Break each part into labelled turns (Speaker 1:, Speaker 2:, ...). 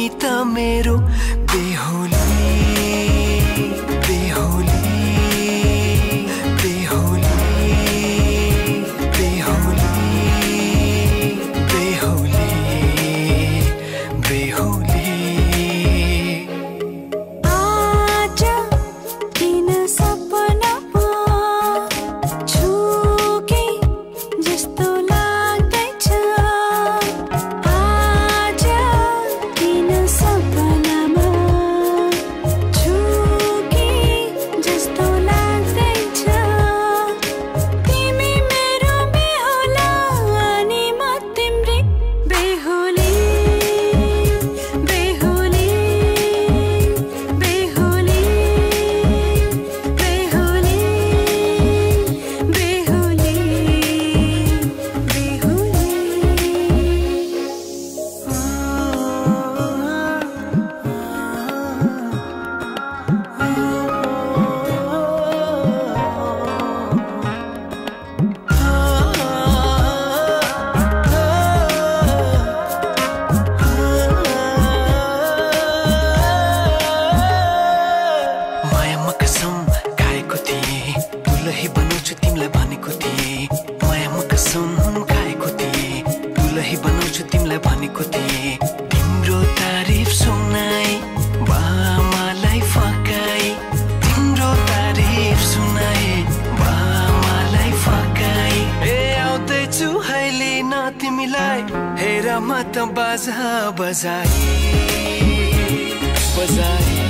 Speaker 1: तिमी त मेरो बेहुली दुलही बनाउँछु तिमीलाई भनेको थिएँ मायामा कसम खाएको थिएँ दुलही बनाउँछु तिमीलाई भनेको थिएँ तिम्रो तारिफ सुनाई बामालाई फकाई तिम्रो तारिफ सुनाई बामालाई फकाई ए आउँदैछु अहिले न तिमीलाई हेर म त बाजा बजाए बजाए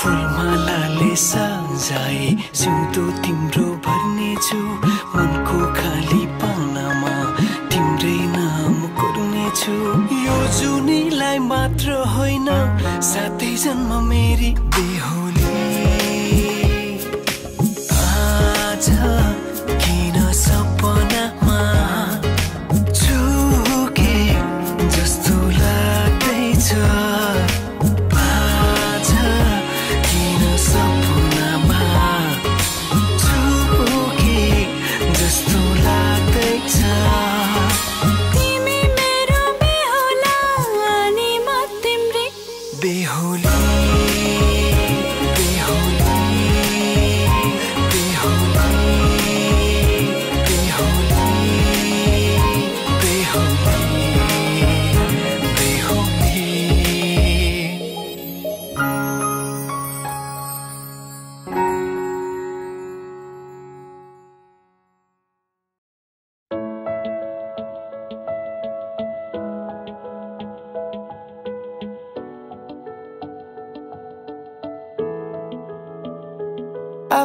Speaker 1: फुलमालाले सजाए सिउँदो तिम्रो छु मनको खाली पानामा तिम्रै नाम छु यो जुनीलाई मात्र होइन साथै जन्म मेरी देहो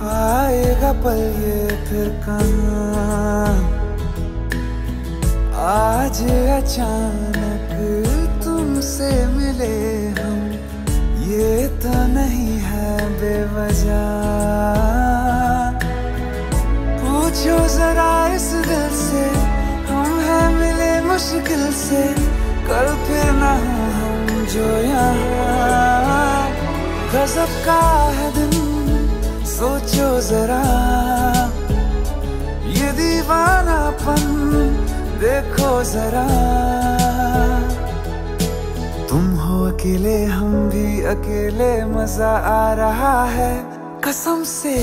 Speaker 2: आएगा पल ये फिर कहाँ आज अचानक तुमसे मिले हम ये तो नहीं है बेवजह पूछो जरा इस दिल से हम हैं मिले मुश्किल से कल फिर ना हम जो यहाँ गजब का है दिन सोच जरा ये दीवानापन देखो जरा तुम हो अकेले हम भी अकेले मजा आ रहा है कसम से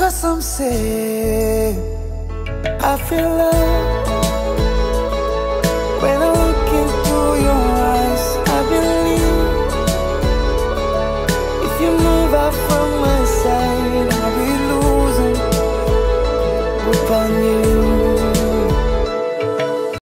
Speaker 2: कसम से I feel love